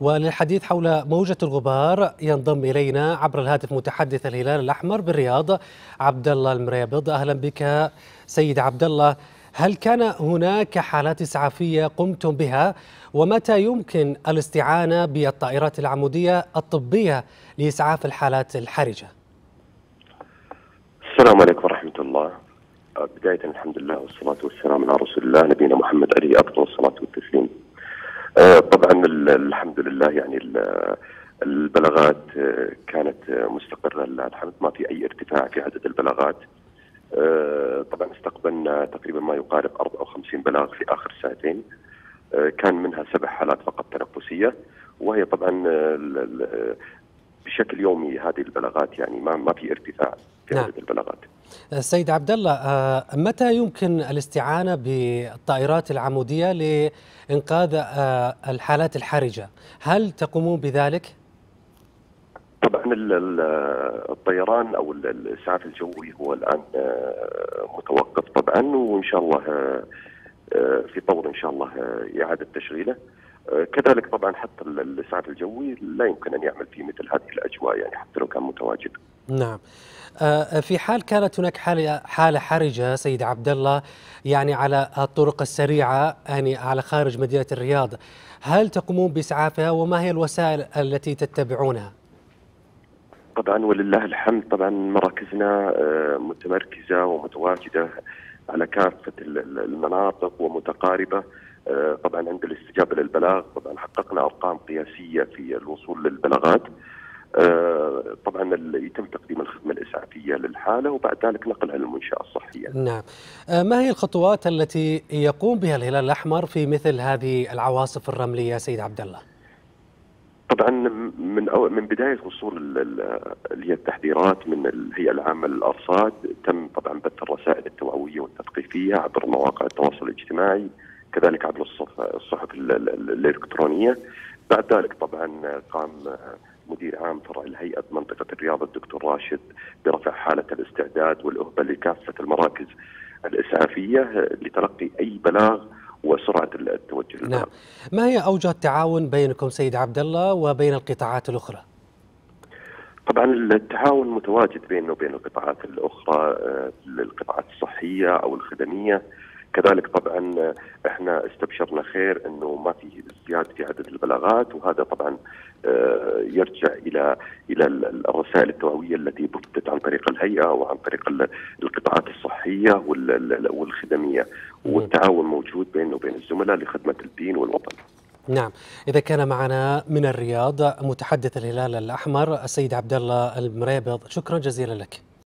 وللحديث حول موجة الغبار ينضم إلينا عبر الهاتف متحدث الهلال الأحمر بالرياض عبد الله المريبض. أهلا بك سيد عبد الله. هل كان هناك حالات إسعافية قمتم بها؟ ومتى يمكن الاستعانة بالطائرات العمودية الطبية لإسعاف الحالات الحرجة؟ السلام عليكم ورحمة الله. بداية الحمد لله والصلاة والسلام على رسول الله نبينا محمد عليه أفضل الصلاة والتسليم. طبعا الحمد لله يعني البلاغات كانت مستقرة الحمد ما في أي ارتفاع في عدد البلاغات طبعا استقبلنا تقريبا ما يقارب 54 بلاغ في آخر ساعتين كان منها سبع حالات فقط تنفسية وهي طبعا بشكل يومي هذه البلاغات يعني ما ما في ارتفاع في نعم. عدد البلاغات. سيد عبد الله متى يمكن الاستعانة بالطائرات العمودية لإنقاذ الحالات الحرجة؟ هل تقومون بذلك؟ طبعا الطيران أو الإسعاف الجوي هو الآن متوقف طبعا وإن شاء الله في طور إن شاء الله إعادة تشغيله. كذلك طبعا حتى الإسعاف الجوي لا يمكن أن يعمل في مثل هذه الأجواء يعني حتى لو كان متواجد. نعم. في حال كانت هناك حاله حالة حرجة سيد عبد الله يعني على الطرق السريعة يعني على خارج مدينة الرياض، هل تقومون بإسعافها وما هي الوسائل التي تتبعونها؟ طبعا ولله الحمد طبعا مراكزنا متمركزة ومتواجدة على كافة المناطق ومتقاربة طبعا عند الاستجابة للبلاغ طبعا حققنا أرقام قياسية في الوصول للبلاغات طبعا يتم تقديم الخدمة الإسعافية للحالة وبعد ذلك نقلها للمنشاه الصحية. نعم. ما هي الخطوات التي يقوم بها الهلال الأحمر في مثل هذه العواصف الرملية سيد عبد الله؟ طبعا من أو من بداية وصول اللي هي التحذيرات من الهيئه العامة للأرصاد تم طبعا بث الرسائل التوعوية والتثقيفية عبر مواقع التواصل الاجتماعي كذلك عبر الصحف الإلكترونية بعد ذلك طبعا قام مدير عام فرع الهيئة بمنطقه الرياض الدكتور راشد برفع حالة الاستعداد والاهبه لكافة المراكز الإسعافية لتلقي أي بلاغ وسرعة التوجه نعم. ما هي أوجه التعاون بينكم سيد عبد الله وبين القطاعات الأخرى؟ طبعا التعاون متواجد بيننا وبين القطاعات الأخرى القطاعات الصحية أو الخدمية كذلك طبعا إحنا استبشرنا خير إنه ما في زياده في عدد البلاغات وهذا طبعا يرجع إلى إلى الرسائل التوعويه التي بثت عن طريق الهيئة وعن طريق القطاعات الصحية والخدمية والتعاون موجود بيننا وبين الزملاء لخدمة الدين والوطن. نعم، إذا كان معنا من الرياض متحدث الهلال الأحمر السيد عبد الله المريبض، شكرا جزيلا لك.